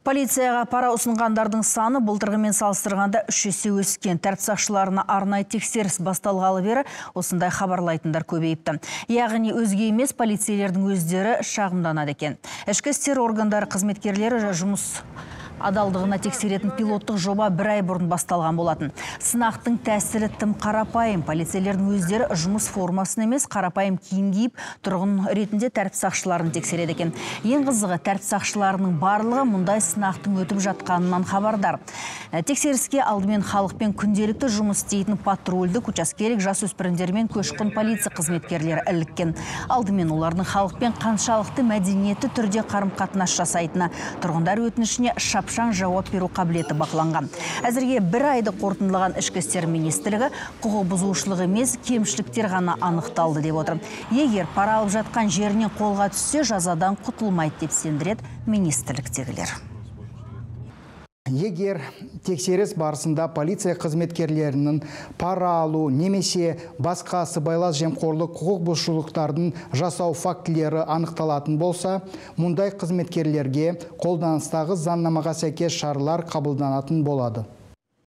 Полицияға пара ұсынғандардың саны былтырғымен салыстырғанда үш есе өскен. Тәртіп сақшыларына арнайы тексеріс басталғалы бері осындай хабарлайтындар көбейіпті. Яғни өзге емес полицейлердің өздері шағымданады екен. Ішкі істер органдары қызметкерлері жұмыс адалдығына тексеретін пилоттық жоба бір ай бұрын басталған болатын. Сынақтың тәсілі тым қарапайым. Полицейлердің өздері жұмыс формасын емес, қарапайым киім киіп, тұрғын ретінде тәртіп сақшыларын тексереді екен. Ең қызығы тәртіп сақшыларының барлығы мұндай сынақтың өтіп жатқанынан хабардар. Ә, Тексеріске алдымен халықпен күнделікті жұмыс істейтін патрульдік учаскелік жасөспірімдер мен көшқын полиция қызметкерлері іліккен. Алдымен олардың халықпен қаншалықты мәдениетті түрде қарым қатынас жасайтыны тұрғындар өтінішіне шапшаң жауап беру қабілеті бақыланған. Әзірге бір айды қорытындылаған ішкі істер министрлігі құқық бұзушылық емес кемшіліктер ғана анықталды деп отыр. Егер пара алып жатқан жерінен қолға түссе жазадан құтылмайды деп сендіреді министрліктегілер. Егер тексеріс барысында полиция қызметкерлерінің пара алу немесе басқа сыбайлас жемқорлық құқық бұзушылықтардың жасау фактілері анықталатын болса, мұндай қызметкерлерге қолданыстағы заңнамаға сәйкес шаралар қабылданатын болады.